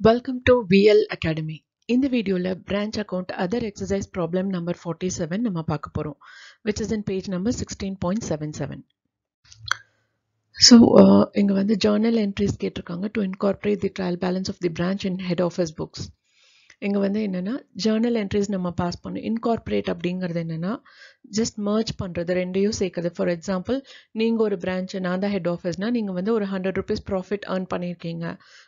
Welcome to VL Academy. இந்த வீடியோல branch account other exercise problem number 47 நம்ம பார்க்க போறோம் which is in page number 16.77. So uh, இங்க வந்து journal entries கேட்டிருக்காங்க to incorporate the trial balance of the branch in head office books. இங்கே வந்து என்னென்னா ஜேர்னல் என்ட்ரிஸ் நம்ம பாஸ் பண்ணணும். இன்கார்பரேட் அப்படிங்கிறது என்னென்னா ஜஸ்ட் மர்ச் பண்ணுறது ரெண்டையும் சேர்க்குறது. ஃபார் எக்ஸாம்பிள் நீங்கள் ஒரு பிரான்ச்சு நான் தான் ஹெட் ஆஃபீஸ்னால் நீங்கள் வந்து ஒரு ஹண்ட்ரட் ருபீஸ் ப்ராஃபிட் ஏர்ன் பண்ணியிருக்கீங்க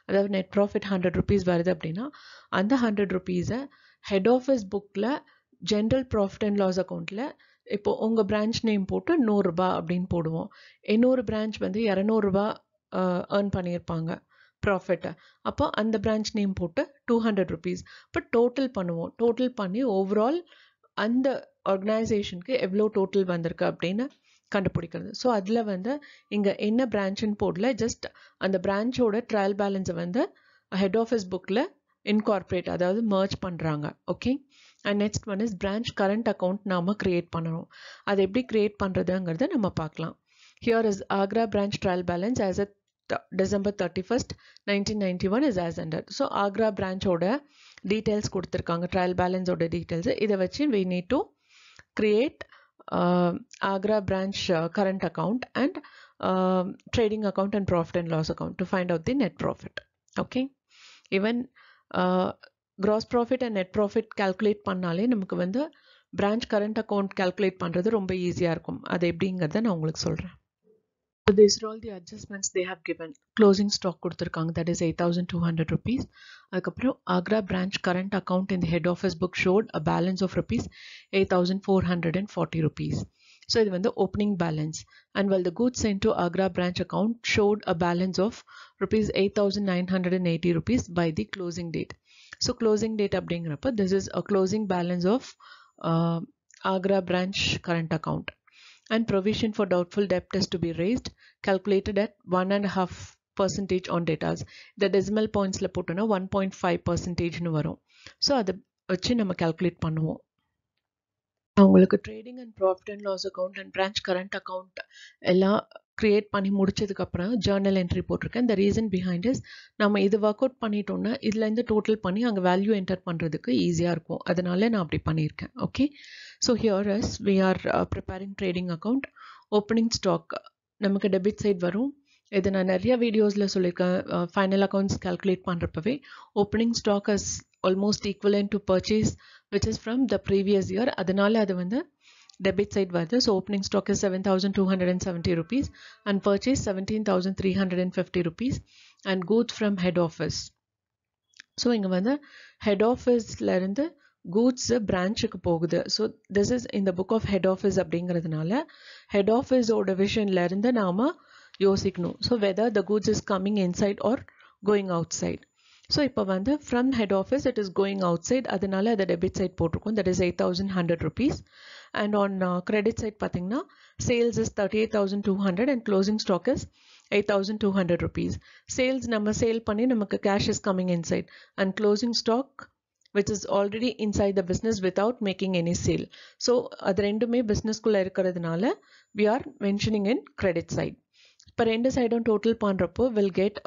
அதாவது நெட் ப்ராஃபிட் ஹண்ட்ரட் ருபீஸ் வருது அப்படின்னா அந்த ஹண்ட்ரட் ருபீஸை ஹெட் ஆஃபீஸ் புக்கில் ஜென்ரல் ப்ராஃபிட் அண்ட் லாஸ் அக்கௌண்ட்டில் இப்போது உங்கள் பிரான்ச் நேம் போட்டு நூறுரூபா அப்படின்னு போடுவோம். இன்னொரு பிரான்ச் வந்து இரநூறுபா ஏர்ன் பண்ணியிருப்பாங்க. ப்ராஃபிட்டை அப்போ அந்த பிரான்ச் நேம் போட்டு டூ ஹண்ட்ரட் ருபீஸ் இப்போ டோட்டல் பண்ணுவோம். டோட்டல் பண்ணி ஓவரால் அந்த ஆர்கனைசேஷனுக்கு எவ்வளோ டோட்டல் வந்திருக்கு அப்படின்னு கண்டுபிடிக்கிறது. ஸோ அதில் வந்து இங்கே என்ன பிரான்ச்சுன்னு போடல. ஜஸ்ட் அந்த பிரான்ச்சோட ட்ரையல் பேலன்ஸை வந்து ஹெட் ஆஃபீஸ் புக்கில் இன்கார்பரேட் அதாவது மர்ச் பண்ணுறாங்க okay and next one is branch current account நாம் க்ரியேட் பண்ணணும். அது எப்படி க்ரியேட் பண்ணுறதுங்கிறத நம்ம பார்க்கலாம். Here is Agra branch trial balance as a December thirty first nineteen ninety one is as under so Agra பிரான்ச்சோட details கொடுத்துருக்காங்க trial பேலன்ஸோட details இதை வச்சு we need to create Agra branch current account and trading account and profit and loss account to find out the net profit okay even gross profit and net profit calculate பண்ணாலே நமக்கு வந்து branch current account calculate பண்ணுறது ரொம்ப ஈஸியாக இருக்கும் அது எப்படிங்கிறத நான் உங்களுக்கு சொல்கிறேன் So these are all the adjustments they have given. Closing stock கொடுத்துருக்காங்க that is 8200 rupees. அதுக்கப்புறம் Agra branch current account in the head office book showed a balance of rupees 8440 rupees. So இது வந்து opening balance and while the goods sent to Agra branch account showed a balance of rupees 8980 rupees by the closing date. So closing date அப்படிங்கிறப்ப this is a closing balance of uh, Agra branch current account. And provision for doubtful debt is to be raised calculated at one and a half percentage on பாயிண்ட்ஸில் the decimal one point five பர்சன்டேஜ்னு வரும். So அதை வச்சு நம்ம calculate பண்ணுவோம். உங்களுக்கு trading and profit and loss account and branch current account எல்லாம் create பண்ணி முடிச்சதுக்கப்புறம் ஜேர்னல் என்ட்ரி போட்டிருக்கேன். இந்த ரீசன் பிஹைண்ட் இஸ் நம்ம இது ஒர்க் அவுட் பண்ணிட்டோம்னா இதுலேருந்து டோட்டல் பண்ணி அங்கே வேல்யூ என்டர் பண்ணுறதுக்கு ஈஸியாக இருக்கும். அதனால நான் அப்படி பண்ணியிருக்கேன். Okay so here as we are preparing trading account opening stock நமக்கு டெபிட் சைட் வரும் இது நான் நிறைய வீடியோஸில் சொல்லியிருக்கேன் final accounts calculate பண்ணுறப்பவே opening stock is almost equivalent to purchase which is from the previous year அதனால அது வந்து டெபிட் சைட் வருது so opening stock is seven thousand two hundred and seventy rupees and purchase seventeen thousand three hundred and fifty rupees and goods from head office so இங்கே வந்து head ஆஃபீஸ்லேருந்து goods பிரான்ச்சுக்கு போகுது. So this is இந்த book of head office அப்படிங்கிறதுனால head ஆஃபீஸோட விஷன்லேருந்து நாம் யோசிக்கணும். So whether the goods is coming inside or going outside so இப்போ வந்து from head office it is going outside அதனால அதை டெபிட் சைட் போட்டிருக்கோம். That is eight thousand hundred rupees and on credit side பார்த்தீங்கன்னா sales is thirty eight thousand two hundred and closing stock is eight thousand two hundred rupees sales நம்ம sale பண்ணி நமக்கு cash is coming inside and closing stock which is already inside the business without making any sale so அது ரெண்டுமே பிஸ்னஸ்குள்ளே இருக்கிறதுனால we are mentioning in credit side இப்போ ரெண்டு சைடும் டோட்டல் பண்ணுறப்போ will get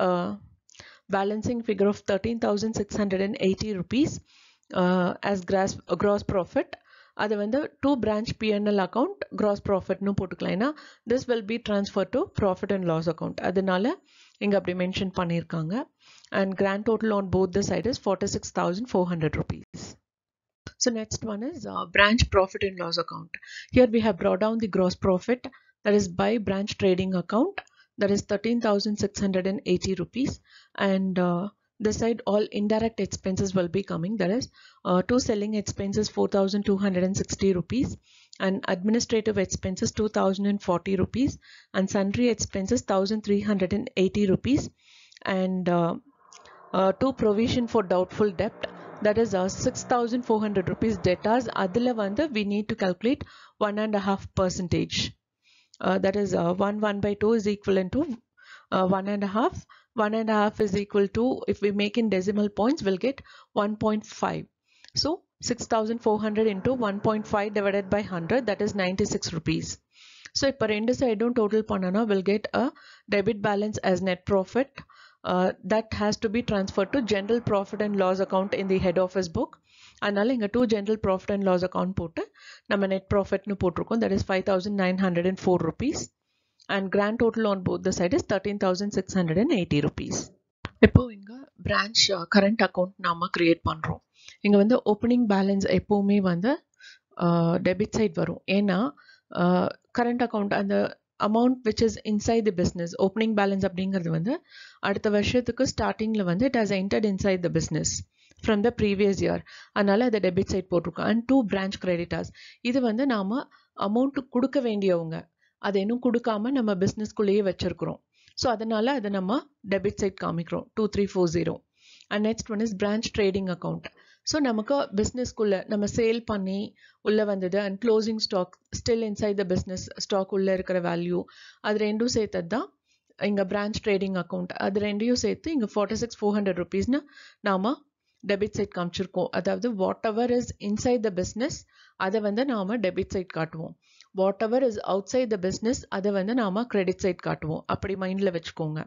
thousand six hundred 13,680 eighty uh, as gross, gross profit அது வந்து to branch PNL account gross ப்ராஃபிட்னு போட்டுக்கலாம். ஏன்னா this will be transfer to profit and loss account அதனால இங்கே அப்படி மென்ஷன் பண்ணியிருக்காங்க. And grand total on both the sides is 46,400 rupees. So next one is uh, branch profit and loss account. Here we have brought down the gross profit that is by branch trading account that is 13,680 rupees and uh, this side all indirect expenses will be coming that is uh, two selling expenses 4,260 rupees and administrative expenses 2,040 rupees and sundry expenses 1,380 rupees and uh, to provision for doubtful debt that is uh, 6400 rupees debtors adila vanda we need to calculate one and a half percentage uh, that is uh, 1 1 by 2 is equivalent to uh, one and a half one and a half is equal to if we make in decimal points we'll get 1.5 so 6400 into 1.5 divided by 100 that is 96 rupees so இப்போ ரெண்டு சைடும் total பண்ணனா will get a debit balance as net profit That has to be transfer to general profit and loss account in the head office book அதனால் இங்கே to general profit and loss account போட்டு நம்ம net ப்ராஃபிட்னு போட்டிருக்கோம். That is five thousand nine hundred and four rupees and grand total on both the side is thirteen thousand six hundred and eighty rupees இப்போ இங்கே branch current account நாம் create பண்ணுறோம் இங்கே வந்து ஓப்பனிங் பேலன்ஸ் எப்போவுமே வந்து டெபிட் சைட் வரும். ஏன்னா கரண்ட் அக்கௌண்ட் அந்த amount which is inside the business opening balance அப்படிங்கிறது வந்து அடுத்த வருஷத்துக்கு ஸ்டார்டிங்கில் வந்து it has entered inside the business from the previous year அதனால் அதை டெபிட் சைட் போட்டிருக்கோம். அண்ட் டூ பிரான்ச் கிரெடிட்டார்ஸ் இது வந்து நாம் அமௌண்ட்டு கொடுக்க வேண்டியவங்க. அதை இன்னும் கொடுக்காம நம்ம பிஸ்னஸ்குள்ளேயே வச்சுருக்குறோம். ஸோ அதனால் அதை நம்ம டெபிட் சைட் காமிக்கிறோம். Two three four zero and next one is branch trading account so நமக்கு பிஸ்னஸ்க்குள்ளே நம்ம சேல் பண்ணி உள்ளே வந்தது and closing stock still inside the business stock உள்ளே இருக்கிற வேல்யூ அது ரெண்டும் சேர்த்தது தான் இங்கே பிரான்ச் ட்ரேடிங் அக்கௌண்ட் அது ரெண்டையும் சேர்த்து இங்கே ஃபார்ட்டி சிக்ஸ் ஃபோர் ஹண்ட்ரட் ருபீஸ்னு நாம் டெபிட் சைட் காமிச்சிருக்கோம். அதாவது whatever is inside the business அதை வந்து நாம் டெபிட் சைட் காட்டுவோம். Whatever is outside the business அதை வந்து நாம் கிரெடிட் சைட் காட்டுவோம். அப்படி மைண்டில் வச்சுக்கோங்க.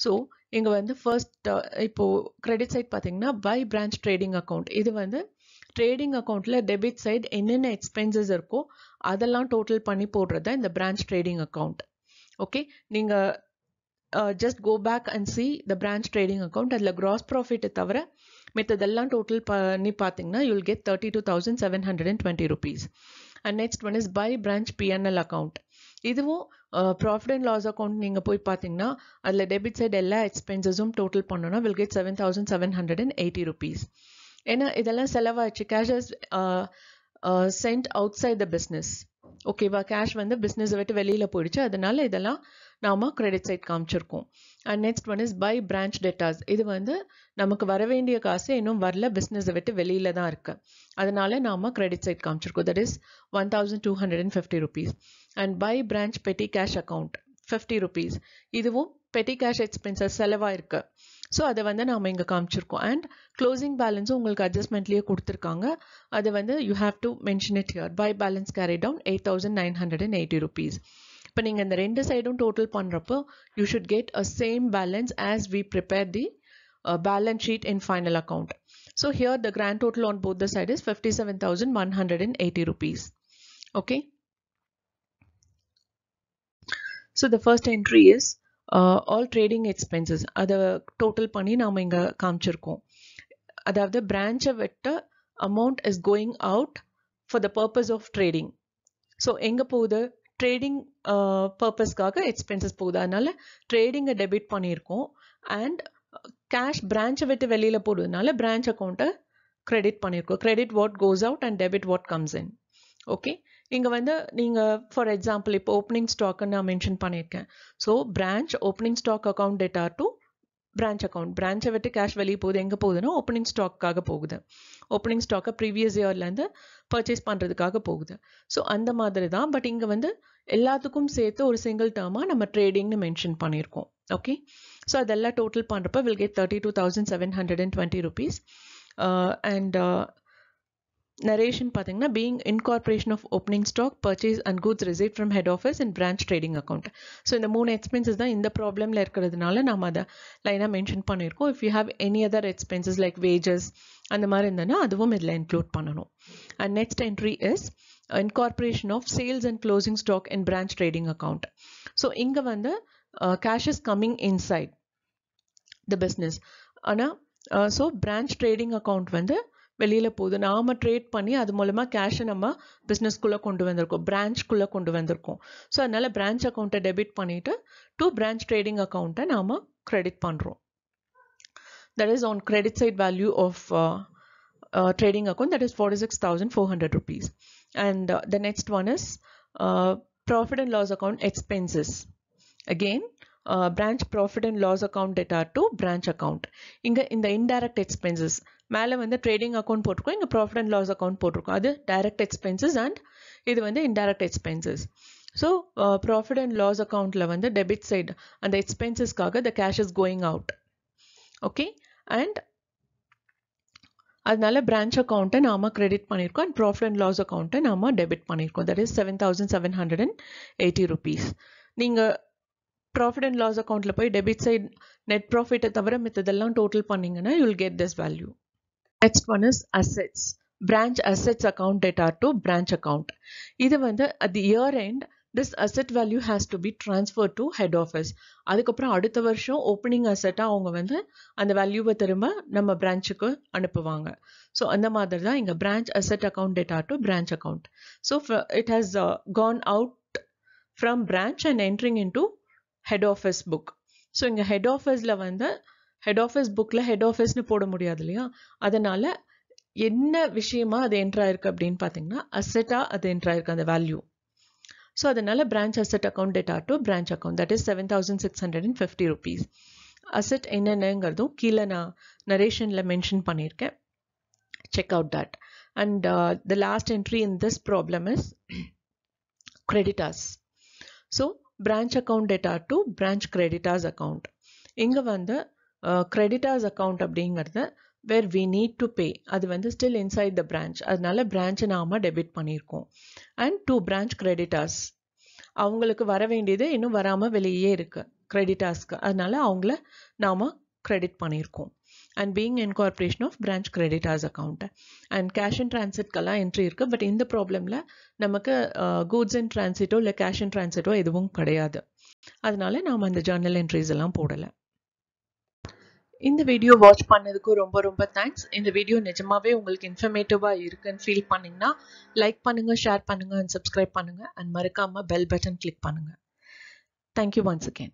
ஸோ இங்கே வந்து ஃபர்ஸ்ட் இப்போது கிரெடிட் சைட் பார்த்தீங்கன்னா பை பிரான்ச் ட்ரேடிங் அக்கௌண்ட் இது வந்து ட்ரேடிங் அக்கௌண்ட்டில் டெபிட் சைட் என்னென்ன எக்ஸ்பென்சஸ் இருக்கோ அதெல்லாம் டோட்டல் பண்ணி போடுறது தான் இந்த பிரான்ச் ட்ரேடிங் அக்கௌண்ட் ஓகே நீங்கள் just go back and see the branch trading account அதில் கிராஸ் ப்ராஃபிட்டை தவிர மித்ததெல்லாம் டோட்டல் பண்ணி பார்த்தீங்கன்னா you'll get thirty two thousand seven hundred and twenty rupees and next one is by branch PNL account இதுவும் profit and loss account நீங்கள் போய் பார்த்தீங்கன்னா அதில் டெபிட் சைடு எல்லா எக்ஸ்பென்சஸும் டோட்டல் பண்ணோன்னா will get seven thousand seven hundred and eighty rupees ஏன்னா இதெல்லாம் செலவாச்சு cash is sent outside the business ஓகேவா கேஷ் வந்து பிஸ்னஸை விட்டு வெளியில் போயிடுச்சு. அதனால இதெல்லாம் நாம credit side காமிச்சிருக்கோம். And next one is by branch debtors இது வந்து நமக்கு வர வேண்டிய காசு இன்னும் வரல பிஸ்னஸை விட்டு வெளியில் தான் இருக்கு. அதனால நாம credit side காமிச்சிருக்கோம். That is one thousand two hundred and fifty rupees and by branch petty cash account fifty rupees இதுவும் பெட்டி கேஷ் எக்ஸ்பென்சஸ் செலவாக இருக்கு. ஸோ அதை வந்து நாம் இங்கே காமிச்சிருக்கோம். அண்ட் க்ளோசிங் பேலன்ஸும் உங்களுக்கு அட்ஜஸ்ட்மெண்ட்லேயே கொடுத்துருக்காங்க. அது வந்து you have to mention it here by balance carry down eight thousand nine hundred and eighty rupees இப்போ நீங்கள் இந்த ரெண்டு சைடும் டோட்டல் பண்ணுறப்போ you should get a same balance as we prepare the balance sheet in final account so here the grand total on both the side is fifty seven thousand one hundred and eighty rupees okay so the first entry is all trading expenses அதை total பண்ணி நாம் இங்கே காமிச்சிருக்கோம் அதாவது பிரான்ச்சை விட்டு amount is going out for the purpose of trading so எங்கே போகுது trading பர்பஸ்க்காக expenses போகுது. அதனால ட்ரேடிங்கை டெபிட் பண்ணியிருக்கோம். அண்ட் கேஷ் பிரான்ச்சை விட்டு வெளியில் போடுறதுனால பிரான்ச் அக்கௌண்ட்டை கிரெடிட் பண்ணியிருக்கோம். Credit what goes out and debit what comes in okay இங்கே வந்து நீங்கள் ஃபார் எக்ஸாம்பிள் இப்போ ஓப்பனிங் ஸ்டாக்குன்னு நான் மென்ஷன் பண்ணியிருக்கேன். So branch opening stock account data to branch account பிரான்ச்சை விட்டு கேஷ் வெளியே போகுது. எங்கே போகுதுன்னா ஓப்பனிங் ஸ்டாக்காக போகுது. ஓப்பனிங் ஸ்டாக்கை ப்ரீவியஸ் இயர்லேருந்து பர்ச்சேஸ் பண்ணுறதுக்காக போகுது. ஸோ அந்த மாதிரி தான் பட் இங்கே வந்து எல்லாத்துக்கும் சேர்த்து ஒரு சிங்கிள் டேர்மாக நம்ம ட்ரேடிங்னு மென்ஷன் பண்ணியிருக்கோம். ஓகே ஸோ அதெல்லாம் டோட்டல் பண்ணுறப்ப will get thirty two thousand seven hundred and twenty rupees and narration பார்த்தீங்கன்னா being incorporation of opening stock purchase and goods receive from head office and branch trading account so இந்த மூணு expenses தான் இந்த ப்ராப்ளமில் இருக்கிறதுனால நம்ம அதை லைனாக மென்ஷன் பண்ணியிருக்கோம். If you have any other expenses like wages அந்த மாதிரி இருந்ததுன்னா அதுவும் இதில் இன்க்ளூட் பண்ணணும். And next entry is incorporation of sales and closing stock in branch trading account so இங்கே வந்து cash is coming inside the business ஆனால் ஸோ பிரான்ச் ட்ரேடிங் அக்கௌண்ட் வந்து வெளியில் போகுது. நாம் ட்ரேட் பண்ணி அது மூலமாக கேஷை நம்ம பிஸ்னஸ்க்குள்ளே கொண்டு வந்திருக்கோம். பிரான்ச்குள்ளே கொண்டு வந்திருக்கோம். ஸோ அதனால் பிரான்ச் அக்கௌண்ட்டை டெபிட் பண்ணிவிட்டு டூ பிரான்ச் ட்ரேடிங் அக்கௌண்ட்டை நாம் கிரெடிட் பண்ணுறோம் that is on credit side value of trading account. That is 46,400 rupees. And uh, the next one is uh, profit and loss account expenses. Again uh, branch profit and loss account data to branch account. இங்க இந்த indirect expenses. மேலே வந்து trading account போட்டிருக்கோம். இங்கே profit and loss account போட்டிருக்கோம். அது direct expenses and இது வந்து indirect expenses so profit and loss அக்கௌண்ட்டில் வந்து டெபிட் சைடு அந்த எக்ஸ்பென்சஸ்க்காக the cash is going out okay and அதனால பிரான்ச் அக்கௌண்ட்டை நாம கிரெடிட் பண்ணியிருக்கோம். அண்ட் ப்ராஃபிட் அண்ட் லாஸ் அக்கௌண்ட்டை நாம டெபிட் பண்ணியிருக்கோம். That is seven thousand seven hundred and eighty rupees நீங்கள் ப்ராஃபிட் அண்ட் லாஸ் அக்கௌண்ட்டில் போய் டெபிட் சைட் நெட் ப்ராஃபிட்டை தவிர மித்ததெல்லாம் டோட்டல் பண்ணிங்கன்னா you'll get this value next one is assets branch assets account data to branch account இது வந்து at the year end this asset value has to be transfer to head office அதுக்கப்புறம் அடுத்த வருஷம் opening அசெட்டாக அவங்க வந்து அந்த வேல்யூவை திரும்ப நம்ம பிரான்ச்சுக்கு அனுப்புவாங்க. ஸோ அந்த மாதிரி தான் இங்கே branch asset account data to branch account so it has gone out from branch and entering into head office book so இங்கே ஹெட் ஆஃபீஸில் வந்து ஹெட் ஆஃபீஸ் புக்கில் ஹெட் ஆஃபீஸ்னு போட முடியாது இல்லையா? அதனால் என்ன விஷயமா அது என்ட்ராயிருக்கு அப்படின்னு பார்த்தீங்கன்னா அசெட்டாக அது என்ட்ராயிருக்கு அந்த வேல்யூ ஸோ அதனால் branch asset account data to branch account that is seven thousand six hundred and fifty rupees asset என்னென்னங்கிறதும் கீழே நான் நரேஷனில் மென்ஷன் பண்ணியிருக்கேன். Check out that and the last entry in this problem is creditors so branch account data to branch creditors account. இங்கே வந்து creditors account அப்படிங்கிறது where we need to pay அது வந்து still inside the branch அதனால பிரான்ச்சை நாம debit பண்ணியிருக்கோம் and to branch creditors அவங்களுக்கு வர வேண்டியது இன்னும் வராமல் வெளியே இருக்குது கிரெடிட்டார்ஸ்க்கு அதனால அவங்கள நாம் கிரெடிட் பண்ணியிருக்கோம் and being incorporation of branch creditors account and cash and டிரான்சிட்கெல்லாம் entry இருக்கு. பட் இந்த ப்ராப்ளம்ல நமக்கு கூட்ஸ் அண்ட் டிரான்சிட்டோ இல்லை கேஷ் அண்ட் டிரான்சிட்டோ எதுவும் கிடையாது. அதனால நாம் அந்த ஜேர்னல் என்ட்ரிஸ் எல்லாம் போடலை. இந்த வீடியோ வாட்ச் பண்ணதுக்கு ரொம்ப ரொம்ப தேங்க்ஸ் இந்த வீடியோ நிஜமாவே உங்களுக்கு இன்ஃபர்மேட்டிவாக இருக்குன்னு ஃபீல் பண்ணிங்கன்னா லைக் பண்ணுங்க ஷேர் பண்ணுங்க அண்ட் சப்ஸ்கிரைப் பண்ணுங்க. அண்ட் மறக்காமல் பெல் பட்டன் கிளிக் பண்ணுங்க. Thank you once again